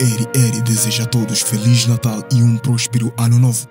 Eri Eri deseja a todos Feliz Natal e um próspero Ano Novo.